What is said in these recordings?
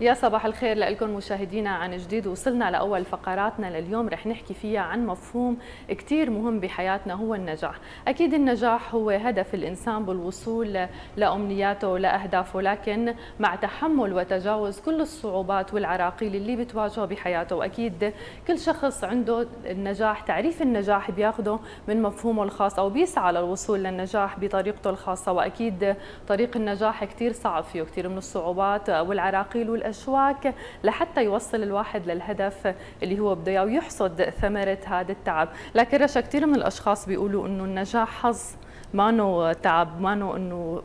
يا صباح الخير لكم مشاهدينا عن جديد. وصلنا لأول فقراتنا لليوم رح نحكي فيها عن مفهوم كتير مهم بحياتنا هو النجاح. أكيد النجاح هو هدف الإنسان بالوصول لأمنياته ولأهدافه لكن مع تحمل وتجاوز كل الصعوبات والعراقيل اللي بتواجهه بحياته وأكيد كل شخص عنده النجاح تعريف النجاح بياخده من مفهومه الخاص أو بيسعى للوصول للنجاح بطريقته الخاصة. وأكيد طريق النجاح كتير صعب فيه كتير من الصعوبات والعراقيل والأشياء الأشواك لحتى يوصل الواحد للهدف اللي هو بده إياه ويحصد ثمرة هذا التعب، لكن رشا كثير من الأشخاص بيقولوا إنه النجاح حظ ما تعب ما إنه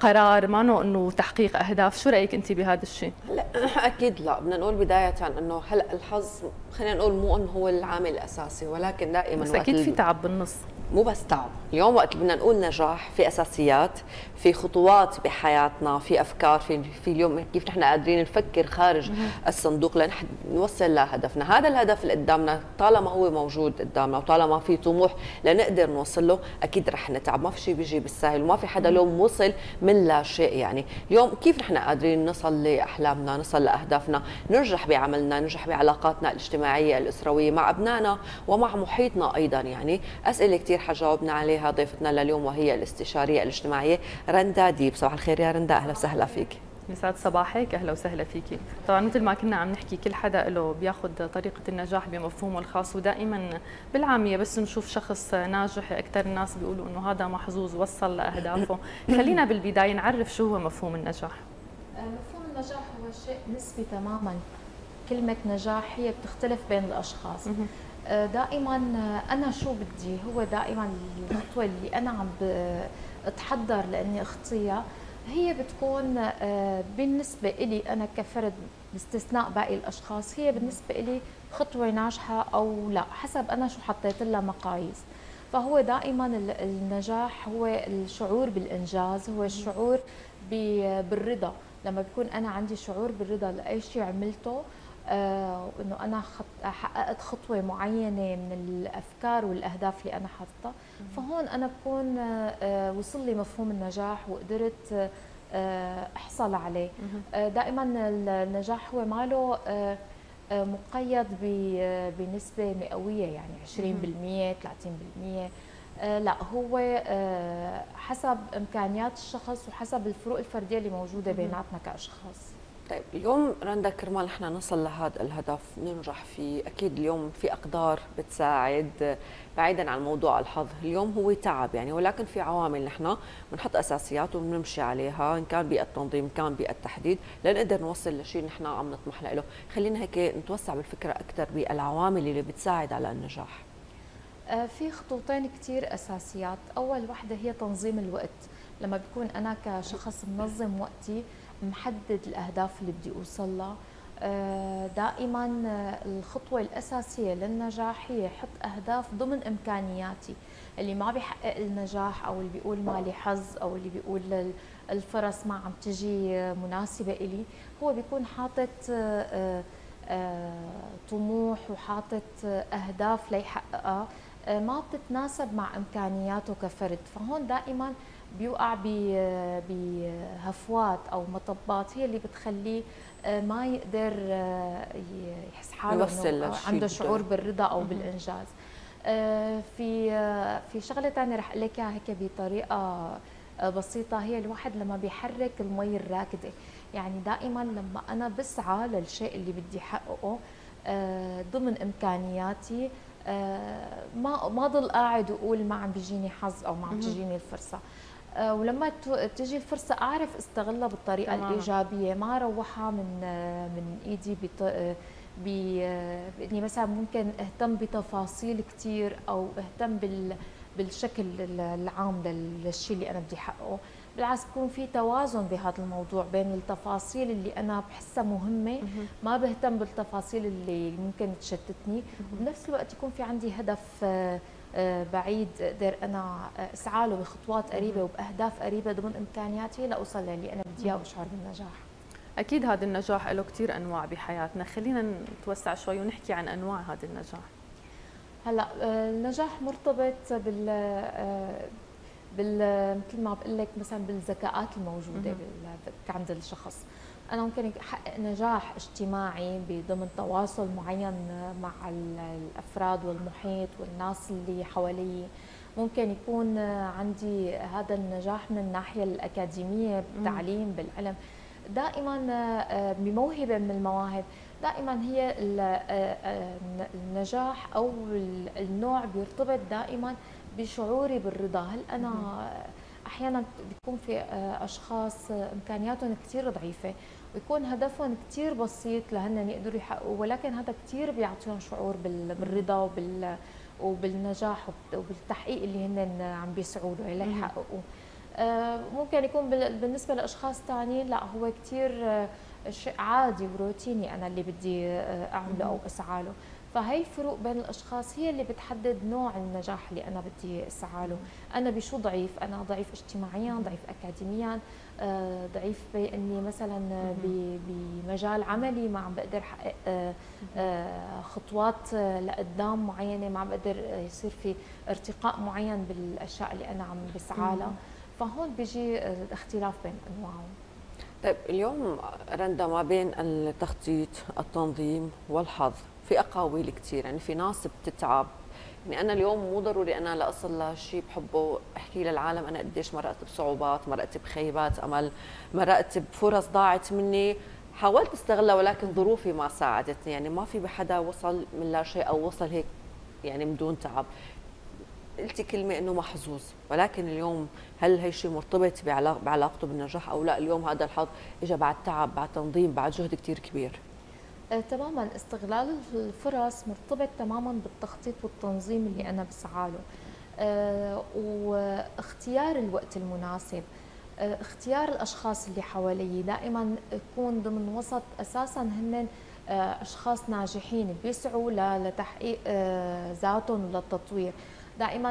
قرار ما إنه تحقيق أهداف. شو رأيك أنت بهذا الشيء؟ لا أكيد لا. بدنا نقول بداية إنه هلأ الحظ خلينا نقول مو إنه هو العامل الأساسي ولكن دائما بس أكيد في تعب بالنص. مو بس تعب اليوم وقت بدنا نقول نجاح في أساسيات في خطوات بحياتنا في أفكار في في اليوم كيف نحن قادرين نفكر خارج الصندوق لنحن نوصل لهدفنا. هذا الهدف اللي قدامنا طالما هو موجود قدامنا وطالما في طموح لنقدر نوصل له أكيد رح نتعب. ما في شيء بيجي بالسهل وما في حدا لو وصل من لا شيء. يعني اليوم كيف نحن قادرين نصل لأحلامنا نصل لأهدافنا؟ ننجح بعملنا ننجح بعلاقاتنا الاجتماعية الاسرويه مع أبنائنا ومع محيطنا أيضا. يعني أسئلة كثير حجاوبنا عليها ضيفتنا لليوم وهي الاستشارية الاجتماعية رندا ديب. صباح الخير يا رندا أهلا وسهلا فيك. يسعد صباحك أهلا وسهلا فيكي طبعا مثل ما كنا عم نحكي كل حدا له بياخذ طريقة النجاح بمفهومه الخاص ودائما بالعامية بس نشوف شخص ناجح أكثر الناس بيقولوا إنه هذا محظوظ وصل لأهدافه. خلينا بالبداية نعرف شو هو مفهوم النجاح. آه، مفهوم النجاح هو شيء نسبي تماما. كلمة نجاح هي بتختلف بين الأشخاص. دائما أنا شو بدي؟ هو دائما الخطوة اللي أنا عم أتحضر لأني أخطيها هي بتكون آه، بالنسبة لي أنا كفرد باستثناء باقي الأشخاص هي بالنسبة لي خطوة ناجحة أو لا حسب أنا شو حطيت لها مقاييس. فهو دائما النجاح هو الشعور بالإنجاز هو الشعور بالرضا. لما بكون أنا عندي شعور بالرضا لأي شيء عملته آه انه أنا حققت خطوة معينة من الأفكار والأهداف اللي أنا حاططها. فهون أنا بكون آه وصل لي مفهوم النجاح وقدرت آه أحصل عليه. دائما النجاح هو ماله مقيد بنسبة مئوية يعني 20% 30% لا هو حسب إمكانيات الشخص وحسب الفروق الفردية اللي موجودة بيناتنا كأشخاص. طيب اليوم رندا كرمال إحنا نصل لهذا الهدف ننجح فيه أكيد اليوم في أقدار بتساعد بعيدا عن موضوع الحظ. اليوم هو تعب يعني ولكن في عوامل نحن بنحط أساسيات وبنمشي عليها إن كان بالتنظيم إن كان بالتحديد لنقدر نوصل لشيء نحن عم نطمح له. خلينا هيك نتوسع بالفكرة أكثر بالعوامل اللي بتساعد على النجاح. آه، في خطوتين كثير أساسيات. أول وحدة هي تنظيم الوقت. لما بكون أنا كشخص منظم وقتي محدد الأهداف اللي بدي أوصل لها. آه، دائما آه، الخطوة الأساسية للنجاح هي حط أهداف ضمن إمكانياتي. اللي ما بيحقق النجاح أو اللي بيقول مالي حظ أو اللي بيقول الفرص ما عم تجي مناسبة إلي هو بيكون حاطط آه، طموح وحاطط أهداف ليحققها ما بتتناسب مع إمكانياته كفرد. فهون دائما بيوقع بهفوات أو مطبات هي اللي بتخليه آه، ما يقدر آه، يحس حاله إنه عنده شعور بالرضا أو بالإنجاز. آه، في في شغلة ثانية رح أقول لك إياها هيك بطريقة بسيطة. هي الواحد لما بيحرك المي الراكدة يعني دائما لما أنا بسعى للشيء اللي بدي احققه ضمن إمكانياتي ما ما ضل قاعد وأقول ما عم بيجيني حظ أو ما عم تجيني الفرصة. ولما تجي الفرصة أعرف استغلها بالطريقة تمام. الإيجابية. ما اروحها من آه، من إيدي بط... آه، باني مثلا ممكن أهتم بتفاصيل كثير أو أهتم بال بالشكل العام للشيء اللي أنا بدي أحققه. بالعكس يكون في توازن بهذا الموضوع بين التفاصيل اللي أنا بحسها مهمة ما بهتم بالتفاصيل اللي ممكن تشتتني وبنفس الوقت يكون في عندي هدف آه، بعيد أقدر أنا إسعى له بخطوات قريبة وبأهداف قريبة ضمن إمكانياتي لاوصل للي أنا بدي إياه واشعر بالنجاح. أكيد هذا النجاح له كثير أنواع بحياتنا، خلينا نتوسع شوي ونحكي عن أنواع هذا النجاح. هلأ آه، النجاح مرتبط بال آه، بال مثل ما بقول لك مثلا بالذكاءات الموجودة عند الشخص. أنا ممكن أحقق نجاح اجتماعي بضمن تواصل معين مع الأفراد والمحيط والناس اللي حوالي. ممكن يكون عندي هذا النجاح من الناحية الأكاديمية بالتعليم بالعلم. دائما بموهبة من المواهب دائما هي النجاح أو النوع بيرتبط دائما بشعوري بالرضا. هل أنا أحيانا بيكون في آه، أشخاص إمكانياتهم كثير ضعيفة ويكون هدفهم كثير بسيط لهن يقدروا يحققوا ولكن هذا كثير بيعطيهم شعور بالرضا وبال وبالنجاح وبالتحقيق اللي هن عم بيسعوا له ليحققوه آه، ممكن يكون بالنسبة لأشخاص ثانيين لا هو كثير آه، شيء عادي وروتيني أنا اللي بدي أعمله أو أسعى له. فهي الفروق بين الأشخاص هي اللي بتحدد نوع النجاح اللي أنا بدي أسعى له. أنا بشو ضعيف؟ أنا ضعيف اجتماعيا ضعيف اكاديميا آه، ضعيف باني مثلا بمجال عملي ما عم بقدر احقق آه، آه، خطوات لقدام معينة ما عم بقدر يصير في ارتقاء معين بالأشياء اللي أنا عم بسعى لها. فهون بيجي الاختلاف بين أنواعهم. طيب اليوم رندا ما بين التخطيط التنظيم والحظ. في أقاويل كثير يعني في ناس بتتعب. يعني أنا اليوم مو ضروري أنا لاصل لشيء بحبه. أحكي للعالم أنا قديش مرقت بصعوبات مرقت بخيبات أمل مرقت بفرص ضاعت مني. حاولت أستغلها ولكن ظروفي ما ساعدتني. يعني ما في بحدا وصل من لا شيء أو وصل هيك يعني بدون تعب. قلتي كلمة إنه محظوظ. ولكن اليوم هل هي شيء مرتبط بعلاقته بالنجاح أو لا؟ اليوم هذا الحظ اجى بعد تعب بعد تنظيم بعد جهد كثير كبير. تماما استغلال الفرص مرتبط تماما بالتخطيط والتنظيم اللي أنا بسعى له آه، واختيار الوقت المناسب. آه، اختيار الأشخاص اللي حوالي دائما يكون ضمن وسط أساسا هن أشخاص ناجحين بيسعوا لتحقيق ذاتهم وللتطوير دائما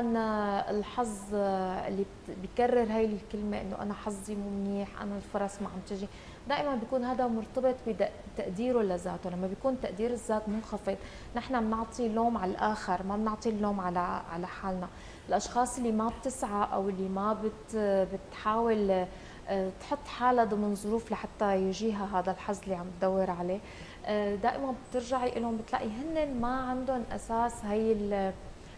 الحظ اللي بكرر هاي الكلمة إنه أنا حظي مو منيح أنا الفرص ما عم تجي. دائما بيكون هذا مرتبط بتقديره لذاته. لما بيكون تقدير الذات منخفض نحن بنعطي لوم على الآخر ما بنعطي اللوم على على حالنا. الأشخاص اللي ما بتسعى أو اللي ما بت بتحاول آه، تحط حالها ضمن ظروف لحتى يجيها هذا الحظ اللي عم تدور عليه آه، دائما بترجعي لهم بتلاقي هن ما عندهم أساس هي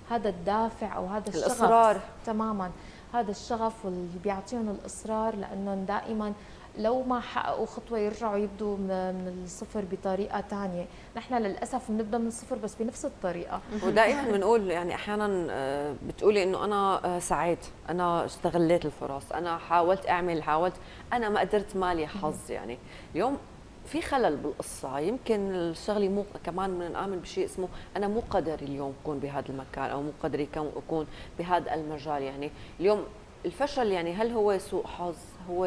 هذا الدافع أو هذا الشغف. الإصرار. تماما. هذا الشغف واللي بيعطيهم الإصرار لأنهم دائما لو ما حققوا خطوة يرجعوا يبدوا من الصفر بطريقة ثانية نحن للأسف بنبدأ من الصفر بس بنفس الطريقة. ودائما بنقول يعني أحيانا آه، بتقولي إنه أنا آه، سعيت. أنا استغليت الفرص. أنا حاولت أعمل حاولت. أنا ما قدرت مالي حظ يعني. اليوم في خلل بالقصة. يمكن الشغله مو كمان بدنا نامن بشيء اسمه أنا مو قدري اليوم أكون بهذا المكان أو مو قدري أكون بهذا المجال يعني. اليوم الفشل يعني هل هو سوء حظ؟ هو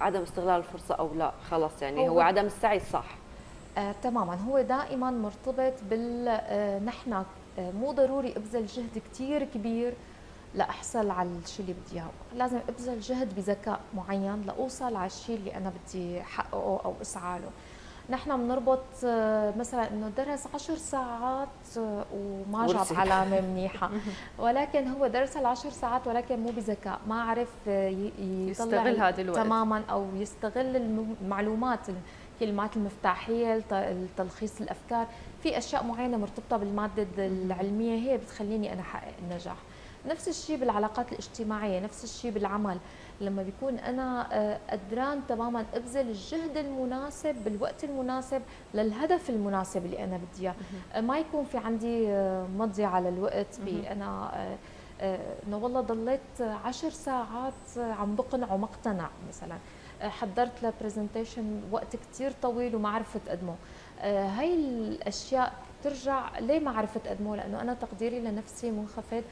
عدم استغلال الفرصة أو لا؟ خلص يعني هو, هو عدم السعي صح. آه تماما. هو دائما مرتبط بال آه نحن آه مو ضروري أبذل جهد كثير كبير لأحصل على الشيء اللي بدي إياه. لازم أبذل جهد بذكاء معين لأوصل على الشيء اللي أنا بدي احققه أو أسعى له. نحن بنربط آه، مثلا إنه درس عشر ساعات آه، وما جاب علامة منيحة. ولكن هو درس العشر ساعات ولكن مو بذكاء. ما عرف آه، يستغل هذا الوقت. تماما أو يستغل المعلومات الكلمات المفتاحية تلخيص الأفكار. في أشياء معينة مرتبطة بالمادة العلمية هي بتخليني أنا أحقق النجاح. نفس الشيء بالعلاقات الاجتماعية نفس الشيء بالعمل. لما بيكون أنا آه، قدران تماما أبذل الجهد المناسب بالوقت المناسب للهدف المناسب اللي أنا بدي إياه. آه، ما يكون في عندي آه، مضي على الوقت أنا إنه والله ضليت عشر ساعات عم بقنع وما اقتنع مثلا حضرت لبرزنتيشن وقت كثير طويل وما عرفت اقدمه هاي الأشياء ترجع ليه ما عرفت اقدمه لأنه أنا تقديري لنفسي منخفض.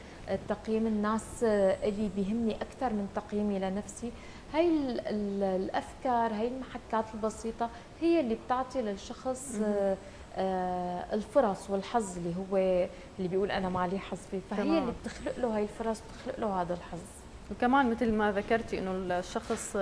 تقييم الناس اللي بيهمني أكثر من تقييمي لنفسي. هاي الأفكار هاي المحكات البسيطة هي اللي بتعطي للشخص آه، الفرص والحظ اللي هو اللي بيقول أنا مالي حظ فيه. فهي تمام. اللي بتخلق له هاي الفرص بتخلق له هذا الحظ. وكمان مثل ما ذكرتي إنه الشخص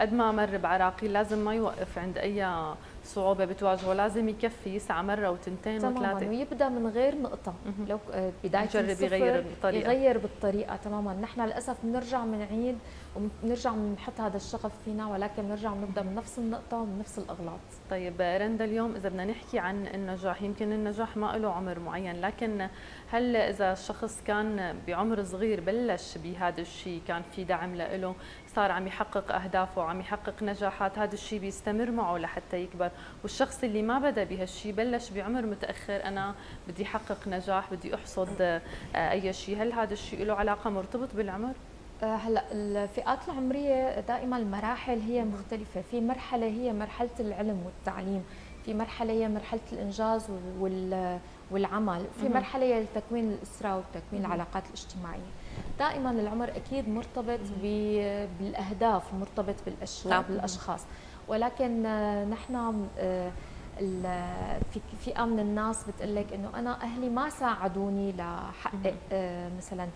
قد ما مر بعراقيل لازم ما يوقف عند أي صعوبة بتواجهه لازم يكفي يسعى مرة وتنتين تماما وثلاثة. ويبدأ من غير نقطة. لو آه، بداية يجرب يغير بالطريقة يغير بالطريقة تماما. نحن للأسف بنرجع بنعيد وبنرجع بنحط هذا الشغف فينا ولكن بنرجع بنبدا من نفس النقطة ومن نفس الأغلاط. طيب رندا اليوم إذا بدنا نحكي عن النجاح يمكن النجاح ما له عمر معين لكن هل إذا الشخص كان بعمر صغير بلش بهذا الشيء كان في دعم له صار عم يحقق أهدافه عم يحقق نجاحات هذا الشيء بيستمر معه لحتى يكبر والشخص اللي ما بدأ بهالشيء بلش بعمر متأخر أنا بدي أحقق نجاح بدي أحصد آه، أي شيء هل هذا الشيء له علاقة مرتبط بالعمر؟ هلا الفئات العمرية دائما المراحل هي مختلفة. في مرحلة هي مرحلة العلم والتعليم في مرحلة هي مرحلة الإنجاز والعمل في مرحلة هي تكوين الأسرة وتكوين العلاقات الاجتماعية. دائما العمر أكيد مرتبط بالأهداف مرتبط نعم. بالأشخاص. ولكن آه، نحن آه، في فئة من الناس بتقول لك إنه أنا أهلي ما ساعدوني لحقق مثلا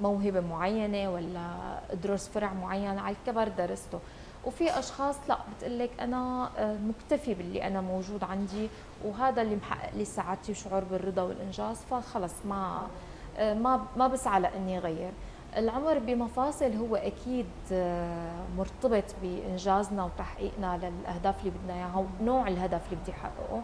موهبة معينة ولا ادرس فرع معين على الكبر درسته. وفي أشخاص لا بتقول لك أنا آه، مكتفي باللي أنا موجود عندي وهذا اللي محقق لي سعادتي وشعور بالرضا والإنجاز فخلص ما آه، ما ما بسعى لإني أغير. العمر بمفاصل هو أكيد آه، مرتبط بإنجازنا وتحقيقنا للأهداف اللي بدنا إياها ونوع الهدف اللي بدي أحققه.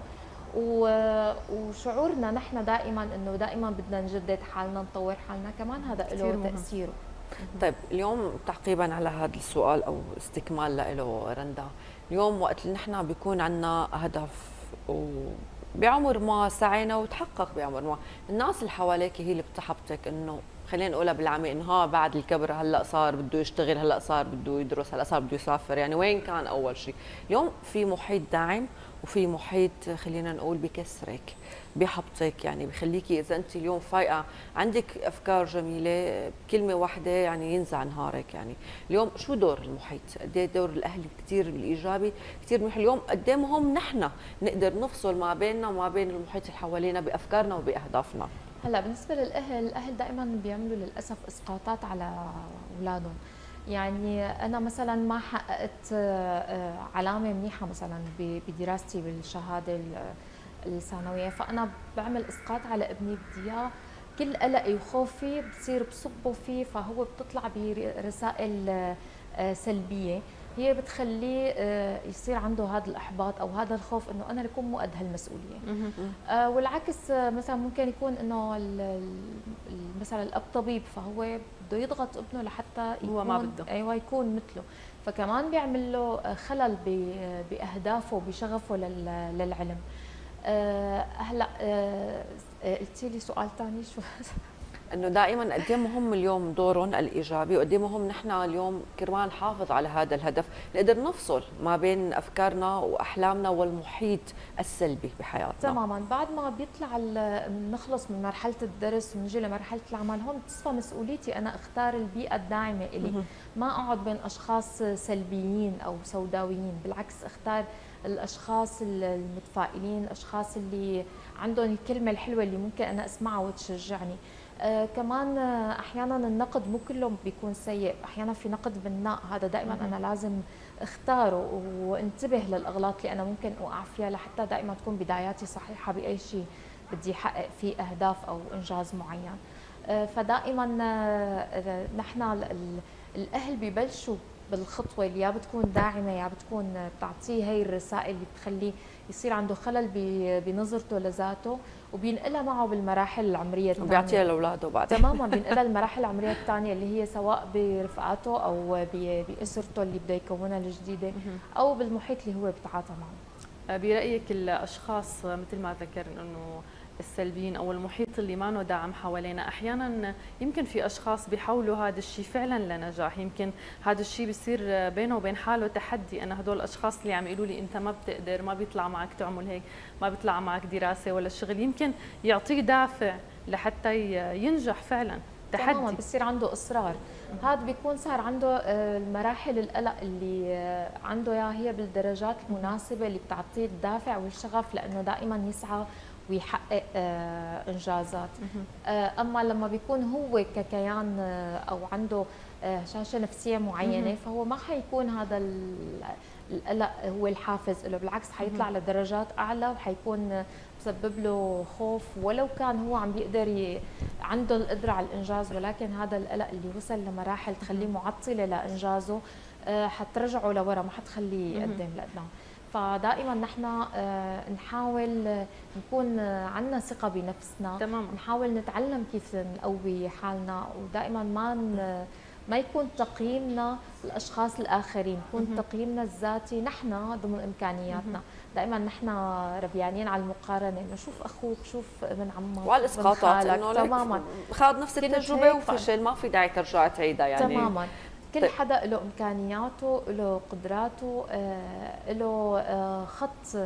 وشعورنا نحن دائما إنه دائما بدنا نجدد حالنا نطور حالنا كمان هذا له تاثيره طيب اليوم تعقيبا على هذا السؤال أو استكمال له رندا اليوم وقت اللي نحن بيكون عندنا هدف وبعمر ما سعينا وتحقق بعمر ما الناس اللي حواليك هي اللي بتحبطك إنه خلينا نقولها بالعامي إنه ها بعد الكبر هلأ صار بده يشتغل هلأ صار بده يدرس هلأ صار بده يسافر. يعني وين كان أول شيء؟ اليوم في محيط داعم وفي محيط خلينا نقول بكسرك بحبطك. يعني بخليكي إذا انت اليوم فايقة عندك أفكار جميلة بكلمه واحدة يعني ينزع نهارك. يعني اليوم شو دور المحيط؟ قد إيه دور الأهل كثير الايجابي كثير منيح. اليوم قد إيه مهم نحن نقدر نفصل ما بيننا وما بين المحيط اللي حوالينا بأفكارنا وبأهدافنا. هلا بالنسبة للأهل الاهل دائما بيعملوا للأسف إسقاطات على أولادهم. يعني أنا مثلا ما حققت آه، علامة منيحة مثلا بدراستي بالشهادة الثانوية. فأنا بعمل إسقاط على ابني بدي إياه كل قلقي وخوفي بصير بصبه فيه فهو بتطلع برسائل آه، سلبية. هي بتخليه آه، يصير عنده هذا الإحباط أو هذا الخوف إنه أنا لكون مو قد هالمسؤولية. آه، والعكس مثلا ممكن يكون إنه مثلا الأب طبيب فهو بده يضغط ابنه لحتى يكون هو ما بده. أيوه يكون مثله. فكمان بيعمل له خلل بأهدافه وبشغفه للعلم. هلأ قلتي لي سؤال ثاني شو؟ إنه دائما قد إيه مهم اليوم دورهم الإيجابي وقد إيه مهم نحن اليوم كرمال نحافظ على هذا الهدف. نقدر نفصل ما بين أفكارنا وأحلامنا والمحيط السلبي بحياتنا. تماما. بعد ما بيطلع نخلص من مرحلة الدرس ونجي لمرحلة العمل هون بتصفى مسؤوليتي أنا أختار البيئة الداعمة إلي. ما أقعد بين أشخاص سلبيين أو سوداويين بالعكس أختار الأشخاص المتفائلين الأشخاص اللي عندهم الكلمة الحلوة اللي ممكن أنا أسمعها وتشجعني. آه كمان آه أحيانا النقد مو كله بيكون سيء. أحيانا في نقد بناء هذا دائما أنا لازم أختاره وانتبه للأغلاط اللي أنا ممكن أوقع فيها لحتى دائما تكون بداياتي صحيحة بأي شيء بدي أحقق فيه أهداف أو إنجاز معين. آه فدائما آه، نحن الأهل ببلشوا بالخطوة اللي يا بتكون داعمة يا بتكون بتعطيه هي الرسائل اللي بتخليه يصير عنده خلل بنظرته لذاته وبينقلها معه بالمراحل العمرية الثانية. وبيعطيها لأولاده بعد تماما بينقلها المراحل العمرية الثانية اللي هي سواء برفقاته أو بأسرته اللي بده يكونها الجديدة أو بالمحيط اللي هو بيتعاطى معه. برأيك الأشخاص مثل ما ذكرنا إنه السلبيين أو المحيط اللي ما داعم حوالينا. أحيانا يمكن في أشخاص بيحولوا هذا الشيء فعلا لنجاح. يمكن هذا الشيء بيصير بينه وبين حاله تحدي أنا هدول الأشخاص اللي عم يقولوا لي أنت ما بتقدر ما بيطلع معك تعمل هيك ما بيطلع معك دراسة ولا شغل يمكن يعطيه دافع لحتى ينجح فعلا. تحدي. تماما بصير عنده إصرار. هذا بيكون صار عنده آه، المراحل القلق اللي آه، عنده إياها هي بالدرجات المناسبة اللي بتعطيه الدافع والشغف لأنه دائما يسعى ويحقق آه، إنجازات. آه، أما لما بيكون هو ككيان آه، أو عنده شاشة نفسية معينة فهو ما حيكون هذا القلق هو الحافز له بالعكس حيطلع لدرجات أعلى وحيكون مسبب له خوف. ولو كان هو عم بيقدر ي... عنده القدرة على الإنجاز ولكن هذا القلق اللي وصل لمراحل تخليه معطلة لإنجازه آه، حترجعه لورا ما حتخليه يقدم لقدام. فدائما نحن آه، نحاول نكون عندنا ثقة بنفسنا. تمام نحاول نتعلم كيف نقوي حالنا ودائما ما ما يكون تقييمنا الأشخاص الآخرين يكون تقييمنا الذاتي نحن ضمن إمكانياتنا. دائما نحن ربيانين على المقارنة إنه شوف أخوك شوف ابن عمك وعلى الإسقاطات إنه تماما. خاض نفس التجربة وفشل ما في داعي ترجع تعيدها يعني. تماما. كل طيب. حدا له إمكانياته له قدراته آه، له آه، خط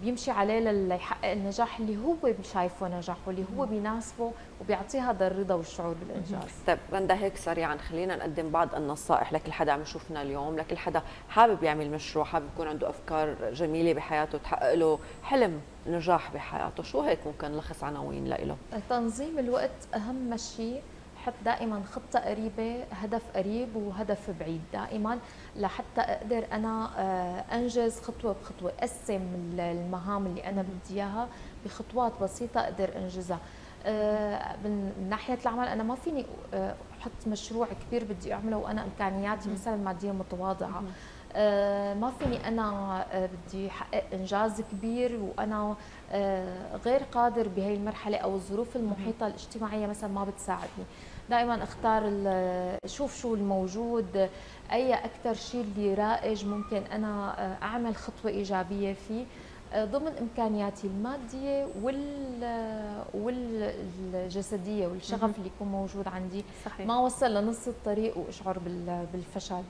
بيمشي عليه ليحقق النجاح اللي هو شايفه نجاح واللي هو بيناسبه وبيعطيه هذا الرضا والشعور بالإنجاز. طيب رندا هيك سريعا خلينا نقدم بعض النصائح لكل حدا عم يشوفنا اليوم لكل حدا حابب يعمل مشروع حابب يكون عنده أفكار جميلة بحياته تحقق له حلم نجاح بحياته شو هيك ممكن نلخص عناوين له تنظيم الوقت أهم شيء حط دائما خطة قريبة هدف قريب وهدف بعيد. دائما لحتى أقدر أنا آه، أنجز خطوة بخطوة أقسم المهام اللي أنا بدي إياها بخطوات بسيطة أقدر أنجزها. آه، من ناحية العمل أنا ما فيني آه، أحط مشروع كبير بدي أعمله وأنا إمكانياتي مثلا مادية متواضعة. ما فيني أنا بدي أحقق إنجاز كبير وأنا غير قادر بهي المرحلة أو الظروف المحيطة الاجتماعية مثلا ما بتساعدني. دائما اختار شوف شو الموجود. أي أكثر شيء اللي رائج ممكن أنا آه، أعمل خطوة إيجابية فيه آه، ضمن إمكانياتي المادية وال والجسدية والشغف اللي يكون موجود عندي. صحيح. ما وصل لنص الطريق وأشعر بالفشل.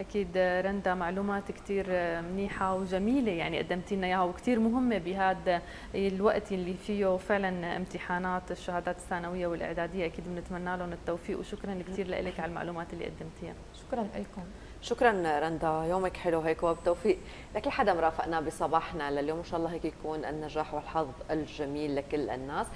أكيد رندا معلومات كثير منيحة وجميلة يعني قدمتي لنا إياها وكثير مهمة بهذا الوقت اللي فيه فعلا امتحانات الشهادات الثانوية والإعدادية. أكيد بنتمنى لهم التوفيق وشكرا كثير لك على المعلومات اللي قدمتيها. شكرا لكم. شكرا رندا. يومك حلو هيك وبالتوفيق لكل حدا مرافقنا بصباحنا لليوم. إن شاء الله هيك يكون النجاح والحظ الجميل لكل الناس.